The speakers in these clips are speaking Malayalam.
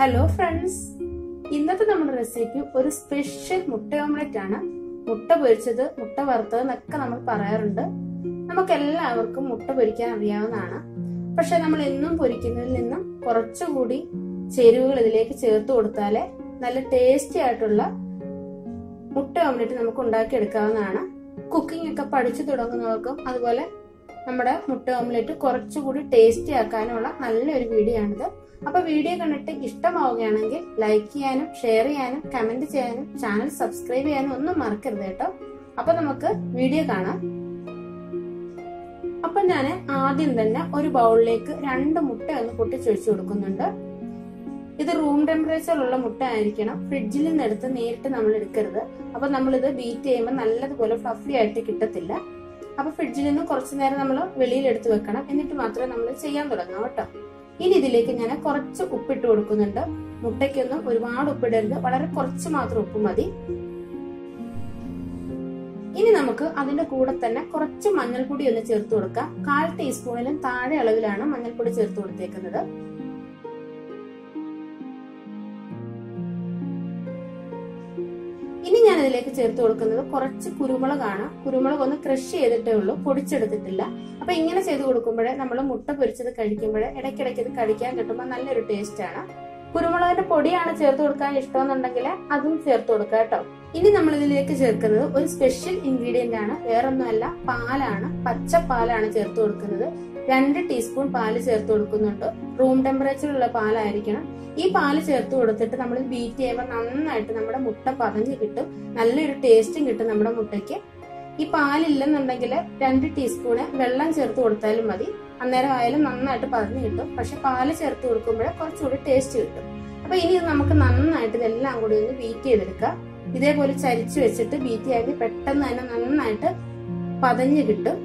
ഹലോ ഫ്രണ്ട്സ് ഇന്നത്തെ നമ്മുടെ റെസിപ്പി ഒരു സ്പെഷ്യൽ മുട്ട ഓംലെറ്റ് ആണ്. മുട്ട പൊരിച്ചത് മുട്ട വറുത്തത് എന്നൊക്കെ നമ്മൾ പറയാറുണ്ട്. നമുക്ക് എല്ലാവർക്കും മുട്ട പൊരിക്കാൻ അറിയാവുന്നതാണ്. പക്ഷെ നമ്മൾ എന്നും പൊരിക്കുന്നതിൽ നിന്നും കുറച്ചുകൂടി ചേരുവകൾ ഇതിലേക്ക് ചേർത്ത് കൊടുത്താലേ നല്ല ടേസ്റ്റി ആയിട്ടുള്ള മുട്ട ഓംലെറ്റ് നമുക്ക് ഉണ്ടാക്കിയെടുക്കാവുന്നതാണ്. കുക്കിംഗ് ഒക്കെ പഠിച്ചു തുടങ്ങുന്നവർക്കും അതുപോലെ നമ്മുടെ മുട്ട ഓംലെറ്റ് കുറച്ചുകൂടി ടേസ്റ്റി ആക്കാനുള്ള നല്ലൊരു വീഡിയോ ആണിത്. അപ്പൊ വീഡിയോ കണ്ടിട്ട് ഇഷ്ടമാവുകയാണെങ്കിൽ ലൈക്ക് ചെയ്യാനും ഷെയർ ചെയ്യാനും കമന്റ് ചെയ്യാനും ചാനൽ സബ്സ്ക്രൈബ് ചെയ്യാനും ഒന്നും മറക്കരുത് കേട്ടോ. അപ്പൊ നമുക്ക് വീഡിയോ കാണാം. അപ്പൊ ഞാൻ ആദ്യം തന്നെ ഒരു ബൗളിലേക്ക് രണ്ട് മുട്ട ഒന്ന് പൊട്ടിച്ചൊഴിച്ചു കൊടുക്കുന്നുണ്ട്. ഇത് റൂം ടെമ്പറേച്ചറിലുള്ള മുട്ട ആയിരിക്കണം. ഫ്രിഡ്ജിൽ നിന്ന് എടുത്ത് നേരിട്ട് നമ്മൾ എടുക്കരുത്. അപ്പൊ നമ്മളിത് ബീറ്റ് ചെയ്യുമ്പോൾ നല്ലതുപോലെ ഫ്ലഫി ആയിട്ട് കിട്ടത്തില്ല. അപ്പൊ ഫ്രിഡ്ജിൽ നിന്ന് കുറച്ചു നേരം നമ്മൾ വെളിയിൽ എടുത്തു വെക്കണം. എന്നിട്ട് മാത്രമേ നമ്മൾ ചെയ്യാൻ തുടങ്ങാം കേട്ടോ. ഇനി ഇതിലേക്ക് ഞാൻ കുറച്ച് ഉപ്പിട്ട് കൊടുക്കുന്നുണ്ട്. മുട്ടയ്ക്കൊന്നും ഒരുപാട് ഉപ്പിടരുത്. വളരെ കുറച്ച് മാത്രം ഉപ്പ് മതി. ഇനി നമുക്ക് അതിന്റെ കൂടെ തന്നെ കുറച്ച് മഞ്ഞൾപ്പൊടി ഒന്ന് ചേർത്ത് കൊടുക്കാം. കാൽ ടീസ്പൂണിലും താഴെ അളവിലാണ് മഞ്ഞൾപ്പൊടി ചേർത്ത് കൊടുത്തേക്കുന്നത്. ഇതിലേക്ക് ചേർത്ത് കൊടുക്കുന്നത് കുറച്ച് കുരുമുളകാണ്. കുരുമുളക് ഒന്ന് ക്രഷ് ചെയ്തിട്ടേ ഉള്ളൂ പൊടിച്ചെടുത്തിട്ടില്ല. അപ്പൊ ഇങ്ങനെ ചെയ്ത് കൊടുക്കുമ്പോഴേ നമ്മൾ മുട്ട പൊരിച്ചത് കഴിക്കുമ്പോഴേ ഇടയ്ക്കിടയ്ക്ക് ഇത് കഴിക്കാൻ കിട്ടുമ്പോൾ നല്ലൊരു ടേസ്റ്റ് ആണ്. കുരുമുളകിന്റെ പൊടിയാണ് ചേർത്ത് കൊടുക്കാൻ ഇഷ്ടമെന്നുണ്ടെങ്കിൽ അതും ചേർത്ത് കൊടുക്കുക കേട്ടോ. ഇനി നമ്മൾ ഇതിലേക്ക് ചേർക്കുന്നത് ഒരു സ്പെഷ്യൽ ഇൻഗ്രീഡിയന്റ് ആണ്. വേറൊന്നുമല്ല പാലാണ് പച്ച പാലാണ് ചേർത്ത് കൊടുക്കുന്നത്. രണ്ട് ടീസ്പൂൺ പാൽ ചേർത്ത് കൊടുക്കുന്നുണ്ട്. റൂം ടെമ്പറേച്ചറിലുള്ള പാലായിരിക്കണം. ഈ പാൽ ചേർത്ത് കൊടുത്തിട്ട് നമ്മൾ ബീറ്റ് ചെയ്യുമ്പോൾ നന്നായിട്ട് നമ്മുടെ മുട്ട പതഞ്ഞ് കിട്ടും. നല്ലൊരു ടേസ്റ്റും കിട്ടും നമ്മുടെ മുട്ടയ്ക്ക്. ഈ പാലില്ലെന്നുണ്ടെങ്കിൽ രണ്ട് ടീസ്പൂണ് വെള്ളം ചേർത്ത് കൊടുത്താലും മതി. അന്നേരം ആയാലും നന്നായിട്ട് പതഞ്ഞ് കിട്ടും. പക്ഷെ പാൽ ചേർത്ത് കൊടുക്കുമ്പോൾ കുറച്ചുകൂടി ടേസ്റ്റ് കിട്ടും. അപ്പൊ ഇനി നമുക്ക് നന്നായിട്ട് ഇതെല്ലാം കൂടി ഒന്ന് ബീറ്റ് ചെയ്തെടുക്കാം. ഇതേപോലെ ചരിച്ചു വെച്ചിട്ട് ബീറ്റ് ചെയ്യാമെങ്കിൽ പെട്ടെന്ന് തന്നെ നന്നായിട്ട് പതഞ്ഞ് കിട്ടും.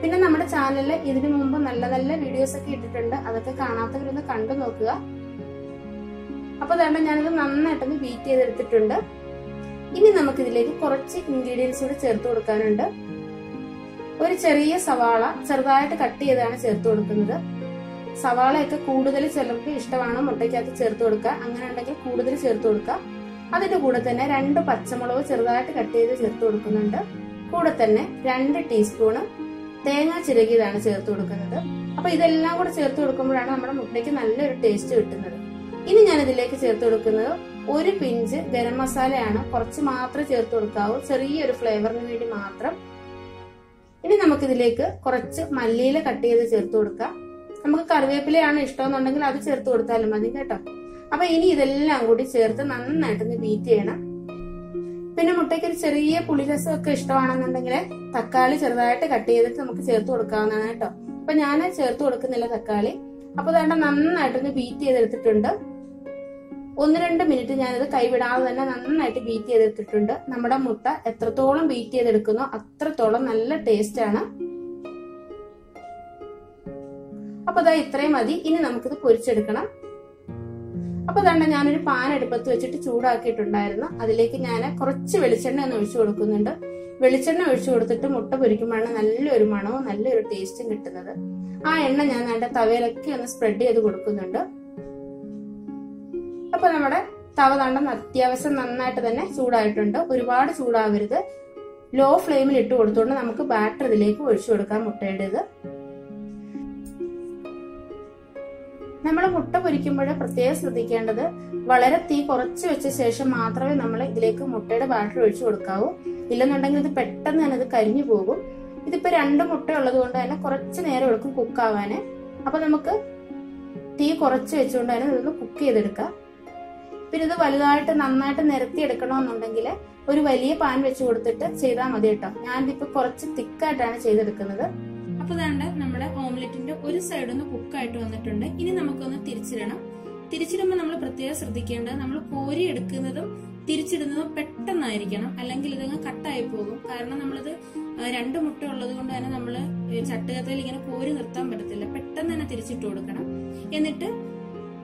പിന്നെ നമ്മുടെ ചാനലിൽ ഇതിനു മുമ്പ് നല്ല നല്ല വീഡിയോസ് ഒക്കെ ഇട്ടിട്ടുണ്ട്. അതൊക്കെ കാണാത്തവരൊന്ന് കണ്ടു നോക്കുക. അപ്പൊ വേണ്ട ഞാനിത് നന്നായിട്ടൊന്ന് ബീറ്റ് ചെയ്തെടുത്തിട്ടുണ്ട്. ഇനി നമുക്ക് ഇതിലേക്ക് കുറച്ച് ഇൻഗ്രീഡിയൻസ് കൂടി ചേർത്ത് കൊടുക്കാനുണ്ട്. ഒരു ചെറിയ സവാള ചെറുതായിട്ട് കട്ട് ചെയ്താണ് ചേർത്ത് കൊടുക്കുന്നത്. സവാളയൊക്കെ കൂടുതൽ ചിലർക്ക് ഇഷ്ടമാണ് മുട്ടയ്ക്കകത്ത് ചേർത്ത് കൊടുക്കുക അങ്ങനെ ഉണ്ടെങ്കിൽ കൂടുതൽ ചേർത്ത് കൊടുക്കുക. അതിന്റെ കൂടെ തന്നെ രണ്ട് പച്ചമുളക് ചെറുതായിട്ട് കട്ട് ചെയ്ത് ചേർത്ത് കൊടുക്കുന്നുണ്ട്. കൂടെ തന്നെ രണ്ട് ടീസ്പൂണ് തേങ്ങ ചിരകിയതാണ് ചേർത്ത് കൊടുക്കുന്നത്. അപ്പൊ ഇതെല്ലാം കൂടെ ചേർത്ത് കൊടുക്കുമ്പോഴാണ് നമ്മുടെ മുട്ടയ്ക്ക് നല്ലൊരു ടേസ്റ്റ് കിട്ടുന്നത്. ഇനി ഞാൻ ഇതിലേക്ക് ചേർത്ത് കൊടുക്കുന്നത് ഒരു പിഞ്ച് ഗരം മസാലയാണ്. കുറച്ച് മാത്രമേ ചേർത്ത് കൊടുക്കാവൂ. ചെറിയൊരു ഫ്ലേവറിന് വേണ്ടി മാത്രം. ഇനി നമുക്കിതിലേക്ക് കുറച്ച് മല്ലിയില കട്ട് ചെയ്ത് ചേർത്ത് കൊടുക്കാം. നമുക്ക് കറിവേപ്പിലയാണ് ഇഷ്ടമെന്നുണ്ടെങ്കിൽ അത് ചേർത്ത് കൊടുത്താലും മതി കേട്ടോ. അപ്പൊ ഇനി ഇതെല്ലാം കൂടി ചേർത്ത് നന്നായിട്ടൊന്ന് ബീറ്റ് ചെയ്യണം. പിന്നെ മുട്ടയ്ക്ക് ഒരു ചെറിയ പുളിരസം ഒക്കെ ഇഷ്ടമാണെന്നുണ്ടെങ്കിൽ തക്കാളി ചെറുതായിട്ട് കട്ട് ചെയ്തിട്ട് നമുക്ക് ചേർത്ത് കൊടുക്കാവുന്നതാണ് കേട്ടോ. അപ്പൊ ഞാൻ ചേർത്ത് കൊടുക്കുന്നില്ല തക്കാളി. അപ്പൊ വേണ്ട നന്നായിട്ടൊന്ന് ബീറ്റ് ചെയ്തെടുത്തിട്ടുണ്ട്. ഒന്ന് രണ്ട് മിനിറ്റ് ഞാനിത് കൈവിടാതെ തന്നെ നന്നായിട്ട് ബീറ്റ് ചെയ്തെടുത്തിട്ടുണ്ട്. നമ്മുടെ മുട്ട എത്രത്തോളം ബീറ്റ് ചെയ്തെടുക്കുന്നോ അത്രത്തോളം നല്ല ടേസ്റ്റ് ആണ്. അപ്പൊ അതാ ഇത്രയും മതി. ഇനി നമുക്കിത് പൊരിച്ചെടുക്കണം. അപ്പൊ തന്നെ ഞാനൊരു പാൻ അടുപ്പത്ത് വെച്ചിട്ട് ചൂടാക്കിയിട്ടുണ്ടായിരുന്നു. അതിലേക്ക് ഞാൻ കുറച്ച് വെളിച്ചെണ്ണ ഒന്ന് ഒഴിച്ചു കൊടുക്കുന്നുണ്ട്. വെളിച്ചെണ്ണ ഒഴിച്ചു കൊടുത്തിട്ട് മുട്ട പൊരിക്കുമ്പോഴാണ് നല്ലൊരു മണവും നല്ലൊരു ടേസ്റ്റും കിട്ടുന്നത്. ആ എണ്ണ ഞാൻ എന്റെ തവയിലൊക്കെ ഒന്ന് സ്പ്രെഡ് ചെയ്ത് കൊടുക്കുന്നുണ്ട്. അപ്പൊ നമ്മുടെ തവ തണ്ടെന്ന് അത്യാവശ്യം നന്നായിട്ട് തന്നെ ചൂടായിട്ടുണ്ട്. ഒരുപാട് ചൂടാവരുത്. ലോ ഫ്ലെയിമിൽ ഇട്ട് കൊടുത്തുകൊണ്ട് നമുക്ക് ബാറ്റർ ഇതിലേക്ക് ഒഴിച്ചു കൊടുക്കാം മുട്ടയുടേത്. നമ്മൾ മുട്ട പൊരിക്കുമ്പോൾ പ്രത്യേകം ശ്രദ്ധിക്കേണ്ടത് വളരെ തീ കുറച്ച് വെച്ച ശേഷം മാത്രമേ നമ്മൾ ഇതിലേക്ക് മുട്ടയുടെ ബാറ്റർ ഒഴിച്ചു കൊടുക്കാവൂ. ഇല്ലെന്നുണ്ടെങ്കിൽ ഇത് പെട്ടെന്ന് തന്നെ ഇത് കരിഞ്ഞു പോകും. ഇതിപ്പോ രണ്ട് മുട്ട ഉള്ളത് കൊണ്ട് തന്നെ കുറച്ച് നേരം എടുക്കും കുക്കാവാന് അപ്പൊ നമുക്ക് തീ കുറച്ച് വെച്ചുകൊണ്ട് തന്നെ ഇതൊന്ന് കുക്ക് ചെയ്തെടുക്കാം. പിന്നെ ഇത് വലുതായിട്ട് നന്നായിട്ട് നിരത്തി എടുക്കണമെന്നുണ്ടെങ്കിൽ ഒരു വലിയ പാൻ വെച്ച് കൊടുത്തിട്ട് ചെയ്താൽ മതി കേട്ടോ. ഞാനിതിപ്പോ കുറച്ച് തിക്കായിട്ടാണ് ചെയ്തെടുക്കുന്നത്. അപ്പൊ ഇതാണ്ട് നമ്മുടെ ഓംലെറ്റിന്റെ ഒരു സൈഡ് ഒന്ന് കുക്കായിട്ട് വന്നിട്ടുണ്ട്. ഇനി നമുക്കൊന്ന് തിരിച്ചിടണം. തിരിച്ചിടുമ്പോൾ നമ്മൾ പ്രത്യേകം ശ്രദ്ധിക്കേണ്ടത് നമ്മൾ കോരി എടുക്കുന്നതും തിരിച്ചിടുന്നതും പെട്ടെന്നായിരിക്കണം. അല്ലെങ്കിൽ ഇതങ്ങ് കട്ടായി പോകും. കാരണം നമ്മളിത് രണ്ട് മുട്ട ഉള്ളത് കൊണ്ട് തന്നെ നമ്മൾ ചട്ടുകത്തിൽ ഇങ്ങനെ കോരി നിർത്താൻ പറ്റത്തില്ല. പെട്ടെന്ന് തന്നെ തിരിച്ചിട്ട് കൊടുക്കണം. എന്നിട്ട്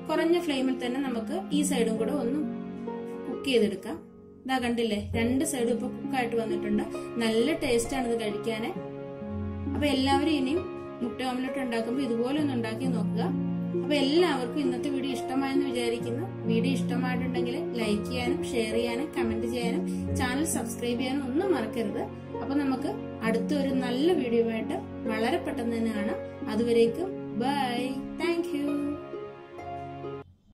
കുറഞ്ഞ ഫ്ലെയിമിൽ തന്നെ നമുക്ക് ഈ സൈഡും കൂടെ ഒന്ന് കുക്ക് ചെയ്തെടുക്കാം. ഇതാ കണ്ടില്ലേ? രണ്ട് സൈഡും ഇപ്പൊ കുക്കായിട്ട് വന്നിട്ടുണ്ട്. നല്ല ടേസ്റ്റ് ആണ് ഇത് കഴിക്കാന്. അപ്പൊ എല്ലാവരും ഇനിയും മുട്ട ഓംലെറ്റ് ഉണ്ടാക്കുമ്പോൾ ഇതുപോലെ ഒന്ന് ഉണ്ടാക്കി നോക്കുക. അപ്പൊ എല്ലാവർക്കും ഇന്നത്തെ വീഡിയോ ഇഷ്ടമായെന്ന് വിചാരിക്കുന്നു. വീഡിയോ ഇഷ്ടമായിട്ടുണ്ടെങ്കിൽ ലൈക്ക് ചെയ്യാനും ഷെയർ ചെയ്യാനും കമന്റ് ചെയ്യാനും ചാനൽ സബ്സ്ക്രൈബ് ചെയ്യാനും ഒന്നും മറക്കരുത്. അപ്പൊ നമുക്ക് അടുത്ത ഒരു നല്ല വീഡിയോ ആയിട്ട് വളരെ പെട്ടെന്ന് തന്നെ കാണാം. അതുവരേക്കും ബൈ